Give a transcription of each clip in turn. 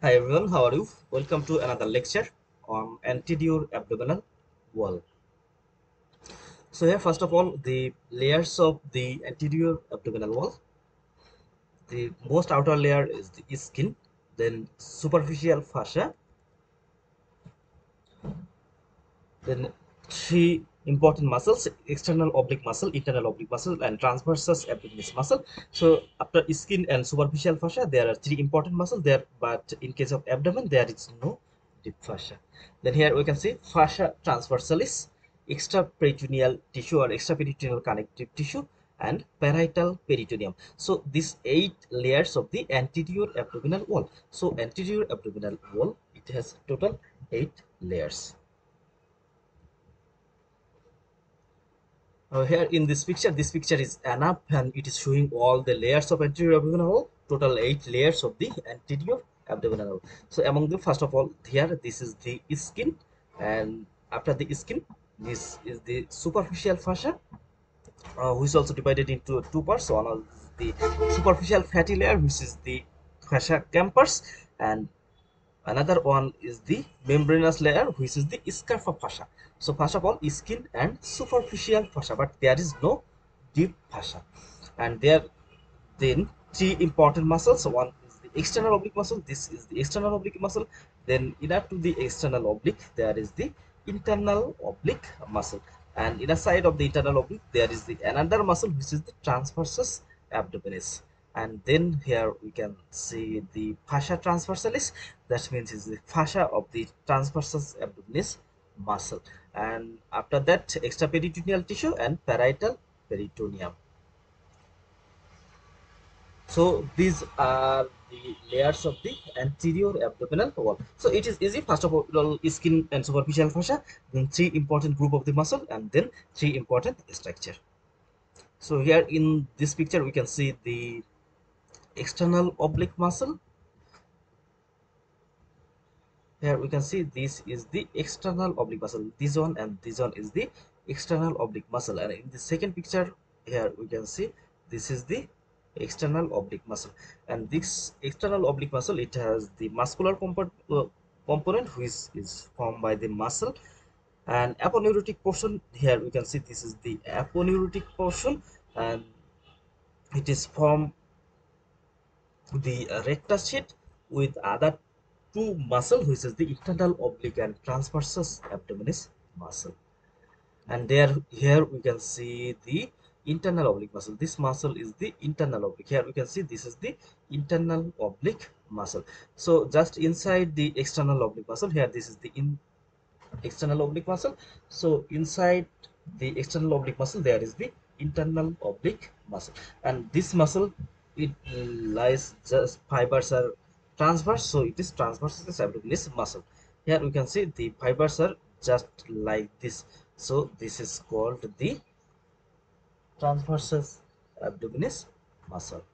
Hi everyone, how are you? Welcome to another lecture on anterior abdominal wall. So here first of all the layers of the anterior abdominal wall. The most outer layer is the skin, then superficial fascia, then three important muscles external oblique muscle internal oblique muscle and transversus abdominis muscle. So after skin and superficial fascia there are three important muscles there but in case of abdomen there is no deep fascia. Then here we can see fascia transversalis extraperitoneal tissue or extraperitoneal connective tissue and parietal peritoneum. So these eight layers of the anterior abdominal wall. So anterior abdominal wall it has total eight layers uh, here in this picture this picture is enough and it is showing all the layers of anterior abdominal wall total eight layers of the anterior abdominal wall. So among the first of all here this is the skin and after the skin this is the superficial fascia uh, which is also divided into two parts. One of the superficial fatty layer which is the fascia Camper's and another one is the membranous layer which is the Scarpa fascia so first of all skin and superficial fascia but there is no deep fascia. And there then three important muscles. One is the external oblique muscle this is the external oblique muscle then inner to the external oblique there is the internal oblique muscle. And in the inner side of the internal oblique there is the another muscle which is the transversus abdominis. And then here we can see the fascia transversalis. That means is the fascia of the transversus abdominis muscle. And after that extraperitoneal tissue and parietal peritoneum. So these are the layers of the anterior abdominal wall. So it is easy. First of all skin and superficial fascia then three important group of the muscle and then three important structure. So here in this picture we can see the external oblique muscle here we can see this is the external oblique muscle. This one and this one is the external oblique muscle. And in the second picture here we can see this is the external oblique muscle. And this external oblique muscle it has the muscular component uh, component which is formed by the muscle. And aponeurotic portion here we can see this is the aponeurotic portion. And it is formed the rectus sheath with other two muscle which is the internal oblique and transversus abdominis muscle. And there here we can see the internal oblique muscle. This muscle is the internal oblique. Here we can see this is the internal oblique muscle. So just inside the external oblique muscle here this is the in external oblique muscle. So inside the external oblique muscle there is the internal oblique muscle. And this muscle it lies just fibers are transverse so it is transverse transversus abdominis muscle. Here we can see the fibers are just like this. So this is called the transversus abdominis muscle.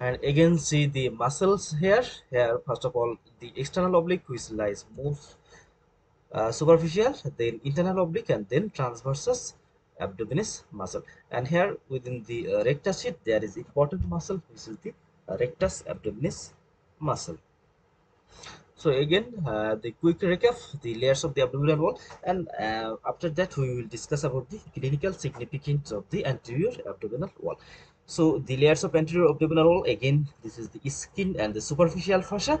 And again see the muscles here. Here first of all the external oblique which lies most uh, superficial then internal oblique and then transversus abdominis muscle. And here within the uh, rectus sheath there is important muscle which is the rectus abdominis muscle. So again uh, the quick recap the layers of the abdominal wall and uh, after that we will discuss about the clinical significance of the anterior abdominal wall. So the layers of anterior abdominal wall again this is the skin and the superficial fascia.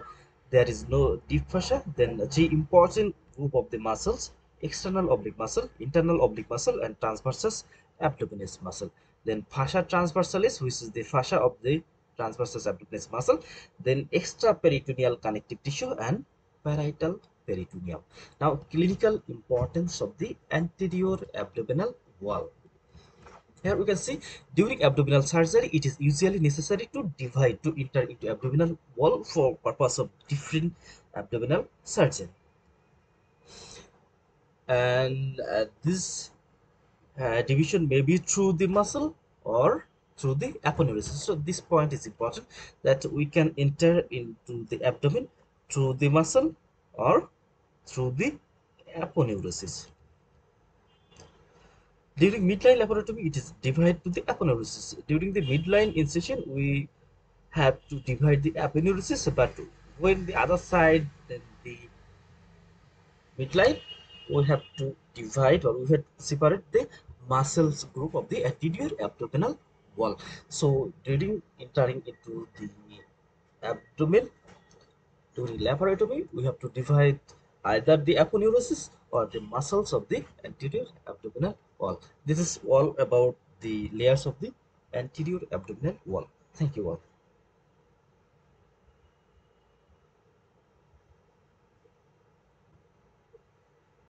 There is no deep fascia. Then the important group of the muscles external oblique muscle, internal oblique muscle, and transversus abdominis muscle. Then fascia transversalis, which is the fascia of the transversus abdominis muscle. Then extraperitoneal connective tissue and parietal peritoneum. Now, clinical importance of the anterior abdominal wall. Here we can see during abdominal surgery, it is usually necessary to divide to enter into abdominal wall for purpose of different abdominal surgery and uh, this uh, division may be through the muscle or through the aponeurosis. So this point is important that we can enter into the abdomen through the muscle or through the aponeurosis. During midline laparotomy it is divided to the aponeurosis. During the midline incision we have to divide the aponeurosis but when the other side then the midline we have to divide or we have to separate the muscles group of the anterior abdominal wall so during entering into the abdomen during laparotomy we have to divide either the aponeurosis or the muscles of the anterior abdominal wall. This is all about the layers of the anterior abdominal wall. Thank you all